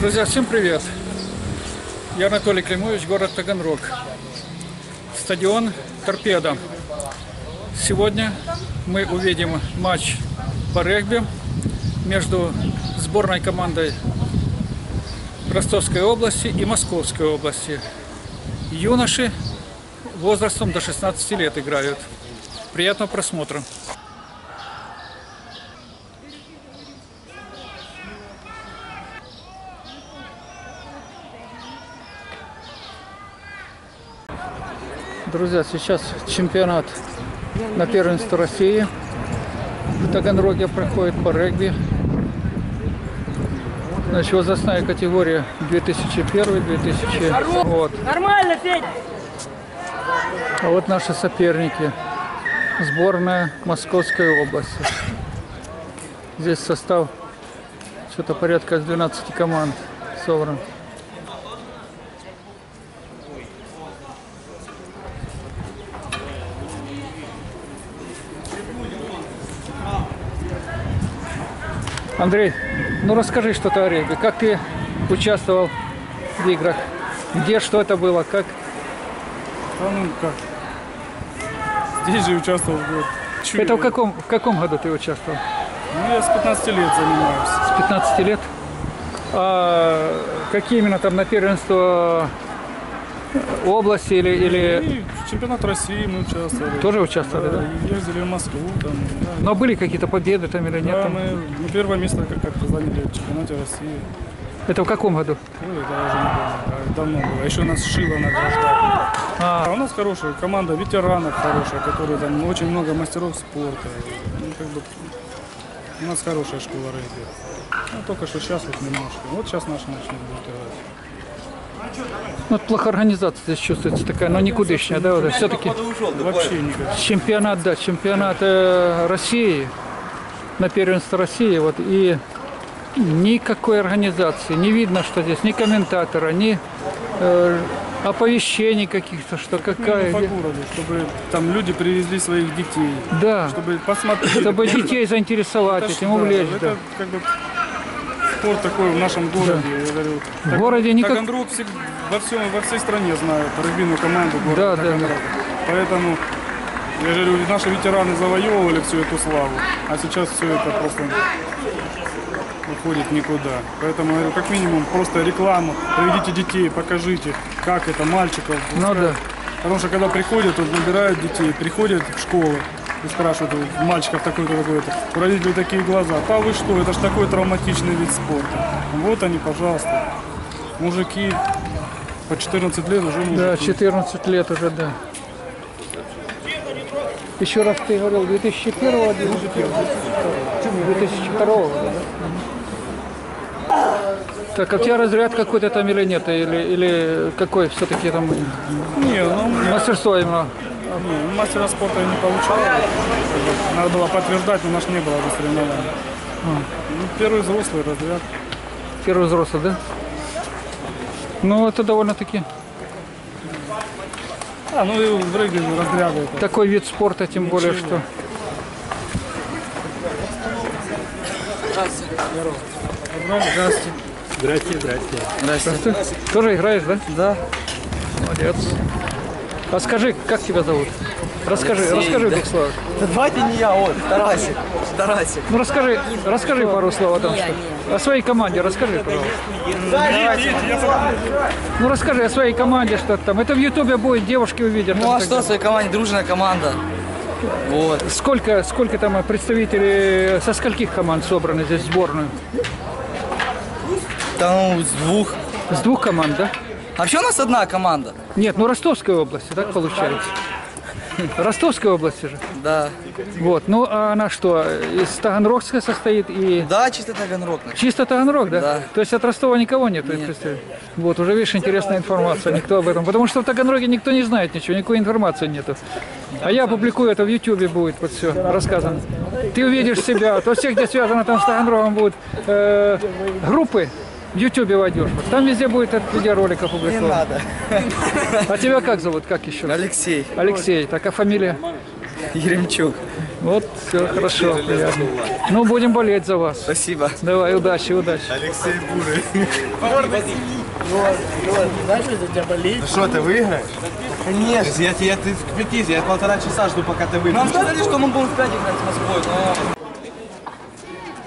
Друзья, всем привет! Я Анатолий Климович, город Таганрог. Стадион «Торпеда». Сегодня мы увидим матч по регби между сборной командой Ростовской области и Московской области. Юноши возрастом до 16 лет играют. Приятного просмотра! Друзья, сейчас чемпионат на первенство России. В Таганроге проходит по регби. Значит, возрастная категория 2001-2000. Вот. Нормально, Федь! А вот наши соперники. Сборная Московской области. Здесь состав что-то порядка 12 команд собран. Андрей, ну расскажи что-то о регби. Как ты участвовал в играх? Где, что это было? Как? Да ну как. Здесь же участвовал год. Это в каком, в каком году ты участвовал? Ну, я с 15 лет занимаюсь. С 15 лет? А какие именно там на первенство области или, или И чемпионат России мы участвовали. тоже участвовали, да? И ездили в Москву. Там, да. Но были какие-то победы там или нет? Да, там? мы ну, первое место как- как-то заняли в чемпионате России. Это в каком году? Ой, это я уже не помню. а, Давно было. Еще нас шило награждали. А у нас хорошая команда ветеранов хорошая, которые там очень много мастеров спорта. Ну, как бы, у нас хорошая школа регби. Ну, только что сейчас вот немножко. Вот сейчас наши начнут играть. Ну, вот плохая организация здесь чувствуется такая, но никудышняя, да? Вот, все-таки Вообще никак. чемпионат, да, чемпионат э, России, на первенство России, вот, и никакой организации, не видно, что здесь ни комментатора, ни э, оповещений каких-то, что Ну, какая... по городу, чтобы там люди привезли своих детей, Да, чтобы посмотреть. чтобы детей заинтересовать Это этим, да, увлечь, Это да. как бы спорт такой в нашем городе, я говорю. В городе никак- Таганрог во, всем, во всей стране знают регбийную команду Да, города да, Таганрог. Поэтому, я говорю, наши ветераны завоевывали всю эту славу, а сейчас все это просто уходит никуда. Поэтому, я говорю, как минимум, просто рекламу, приведите детей, покажите, как это, мальчиков. Ну да. Потому что когда приходят, вот набирают детей, приходят в школу и спрашивают, у мальчиков такой-то, такой-то, у родителей такие глаза, а вы что, это же такой травматичный вид спорта. Вот они, пожалуйста, мужики по 14 лет уже мужики. Да, 14 лет уже, да. Еще раз ты говорил, 2001 года? 2002 года, да? Так, а у тебя разряд какой-то там или нет? Или, или какой все-таки там Не, ну, мастерство именно? Ну, мастера спорта я не получал. Надо было подтверждать, но у нас не было уже соревнований. Ну, первый взрослый разряд. Первый взрослый, да? Ну, это довольно-таки А, ну и в регби разряды это. такой вид спорта, тем более, что... Здравствуйте. Здравствуй. Тоже играешь, да? Да. Молодец. А скажи, как тебя зовут? Расскажи, расскажи в двух словах. Да давайте не я, вот, Тарасик. Тарасик. Ну расскажи, расскажи пару слов о том, что. О своей команде расскажи, пожалуйста. Ну расскажи о своей команде, что там. Это в Ютубе будет, девушки увидят. Ну а что, в своей команде дружная команда. Вот. Сколько, сколько там представителей, со скольких команд собраны здесь в сборную? Там с двух. С двух команд, да? А вообще у нас одна команда. Нет, ну Ростовской области, так получается. Ростовской области же. Да. Вот, ну а она что, из Таганрогской состоит и... Да, чисто Таганрог. Чисто Таганрог, да? Да. То есть от Ростова никого нет? представь? Вот, уже видишь, интересная информация, никто об этом. Потому что в Таганроге никто не знает ничего, никакой информации нету. А я публикую это в Ютубе будет, вот все, рассказано. Ты увидишь себя, то всех, где связано там с Таганрогом, будут э, группы в Ютубе войдешь. Вот Там везде будет этот видеоролик опубликован. надо. А тебя как зовут, как еще? Алексей Алексей, так а фамилия? Еремчук. Вот, все хорошо, приятно. Ну, будем болеть за вас. Спасибо. Давай, удачи, удачи. Алексей Бурый. Знаешь, что за тебя болеет? Что, ты выиграешь? Конечно. Я, я, ты впятись, я полтора часа жду, пока ты Нам выиграешь. сказали, что мы будем в 5 играть с Москвой, но...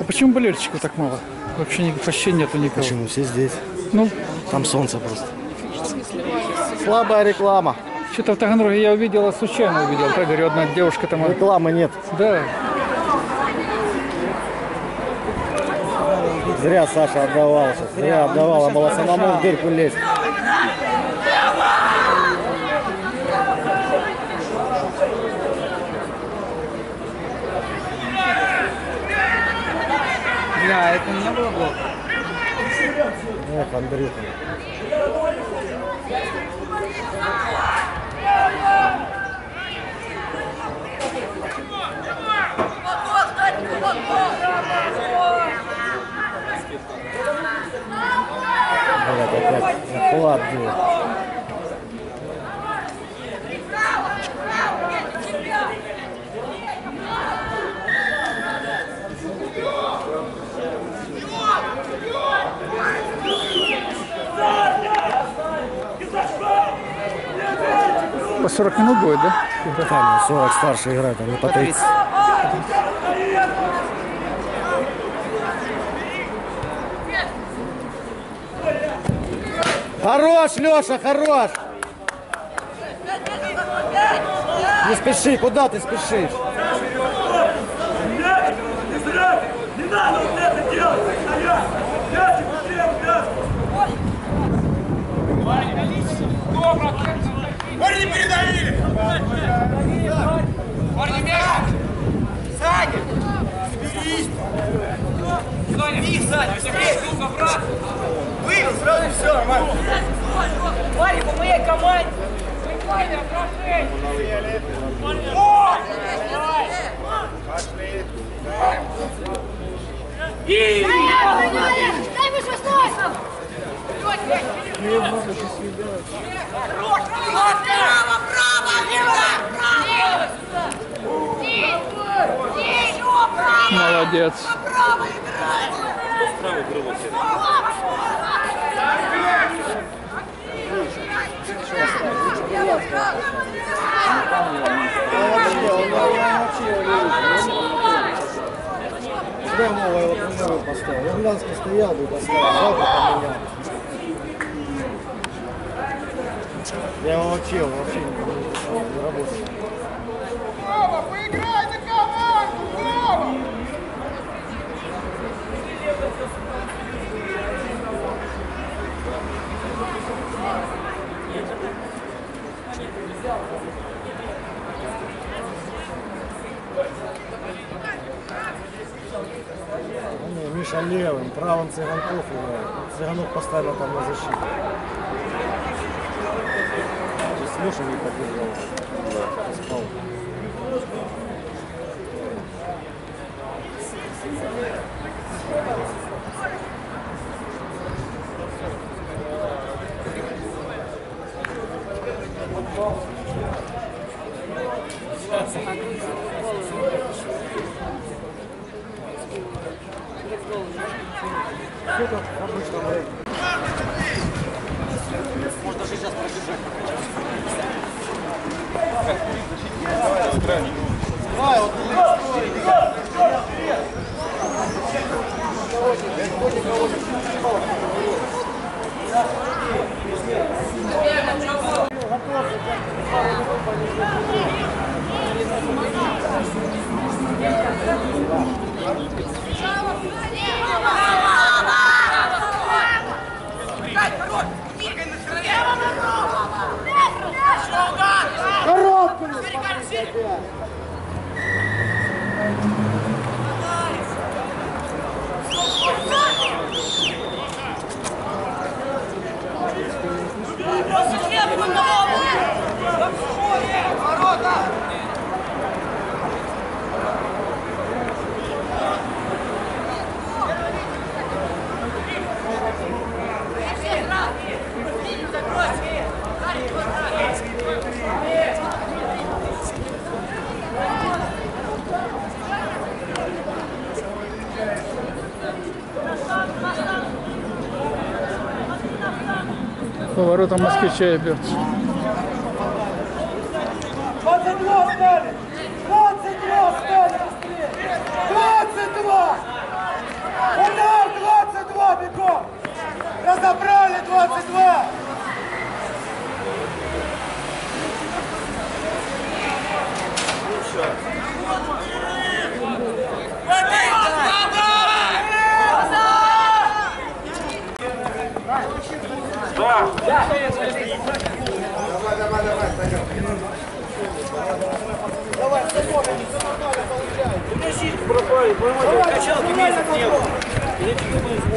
А почему болельщиков так мало? Вообще ни- почти нету никого. Почему все здесь? Ну, Там солнце просто. Слабая реклама. что-то в Таганроге я увидела, случайно увидел. Так говорю, одна девушка там. Рекламы нет. Да, Зря Саша отдавался. Зря отдавала. Было самому в дырку лезть. Бля, это не было гол. Эх, Андрюха. 40 минут будет, да? Там 40 старше играет, а не по 30. Хорош, Леша, хорош! Не спеши, куда ты спешишь? Не надо вот это делать! Стоять! Парни передавили! Парни мяч! Саня! Соберись! Саня! Иди, Саня! Быстрее! брат! Вывел, сразу все нормально! Парень по моей команде! Прикольно, отражение! О! Дай выше стой! Право, Молодец. Зря Вова его прямую поставил. Являнский стоял бы поставил, бы поменял. Я учил, вообще не, не Не, Миша левым, правым Цыганков играет. Цыганок поставил там на защиту. Сейчас Леша не поддержал. Да. Спал. Thank you. 네. Поворотом москвичей бьется. 22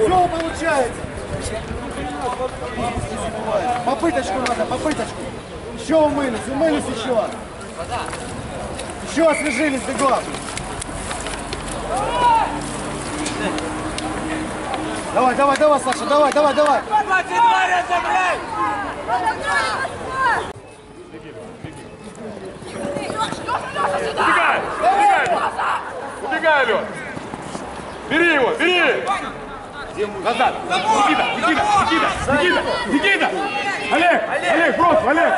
Все получается! Попыточку надо, попыточку! Еще умылись, умылись еще! Еще освежились, бегом! Давай, давай, давай, Саша, давай, давай, давай! Убегай! Убегай! Убегай, Лед! Бери его, бери! Назад! Никита, Никита, Никита, Никита, Никита! Олег, Олег, просто, Олег!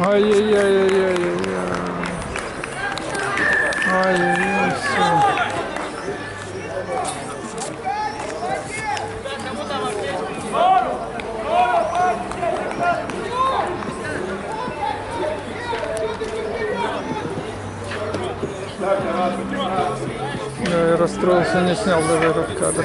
Ай-яй-яй-яй-яй-яй. Ай-яй-яй, я расстроился, не снял даже этот кадр.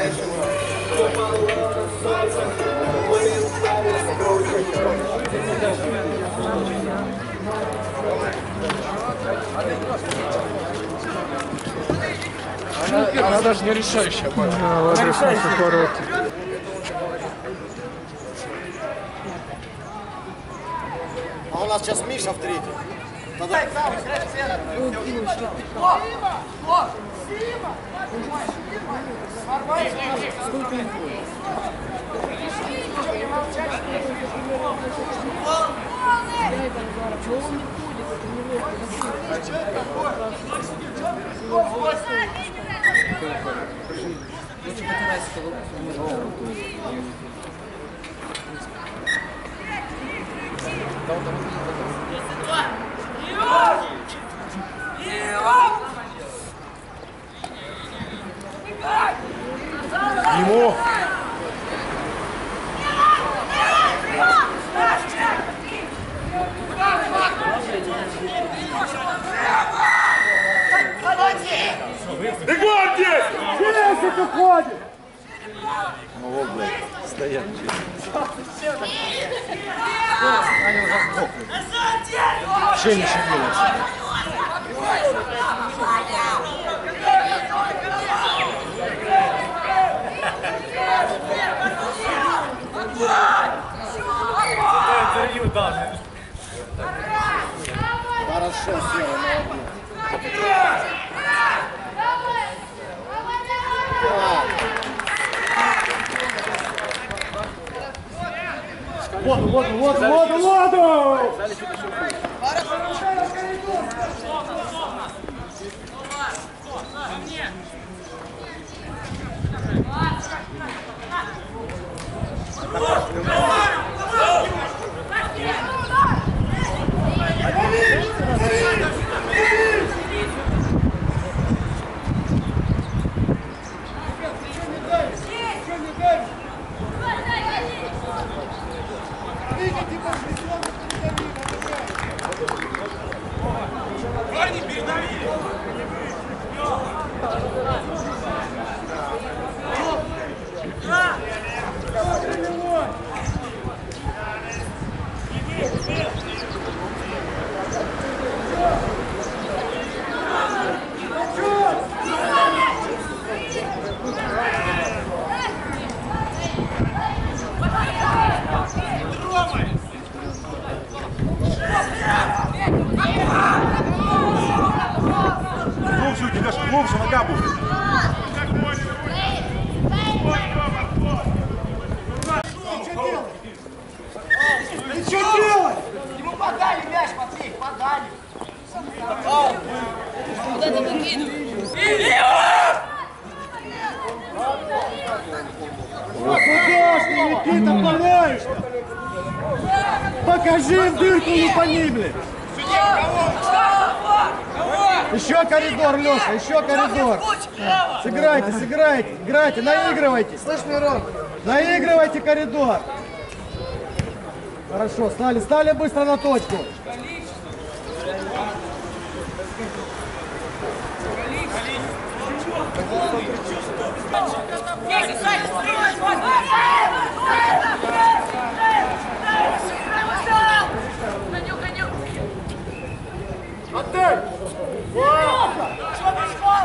Она даже не решающая была. Да, адрес наших ворот. А у нас сейчас Миша в третьем. Ему! Вообще не шевелится. Хорошо, Сева, молодец. Воду, воду, воду, воду, воду! Леш, Подали. Куда ты выкидываешь? Куда ж ты, Никита, палаешь Покажи им дырку, не погибли. Еще коридор, Леша, еще коридор. Сыграйте, сыграйте, играйте, наигрывайте. Слышь, Мирон? Наигрывайте коридор. Хорошо, стали, стали быстро на точку.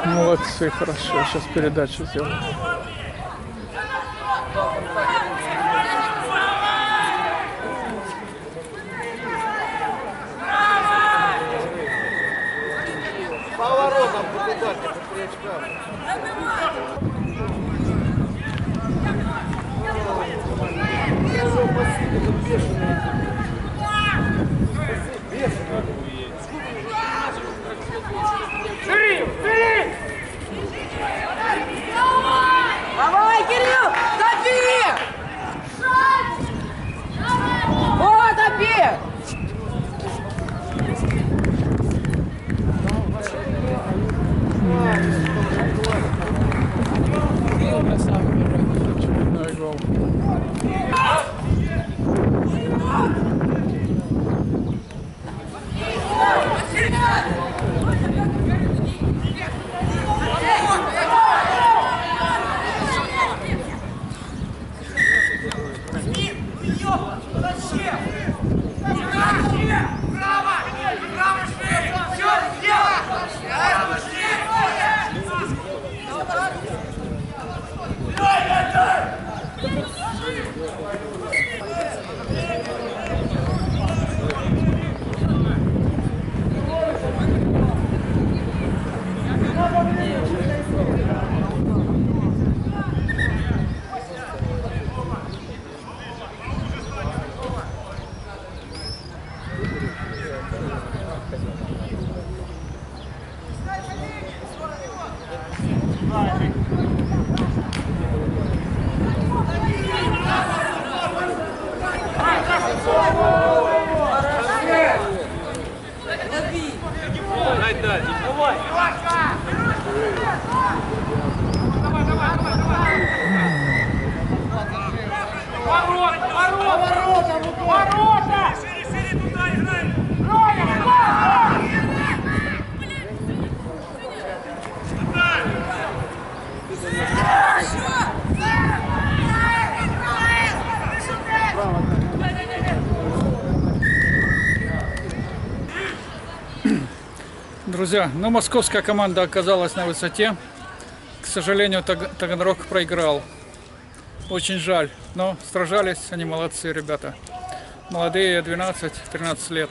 Молодцы, хорошо. Сейчас передачу сделаю. Давай, Yeah. Друзья, но московская команда оказалась на высоте. К сожалению, Таг- Таганрог проиграл. Очень жаль, но сражались, они молодцы, ребята. Молодые, 12-13 лет.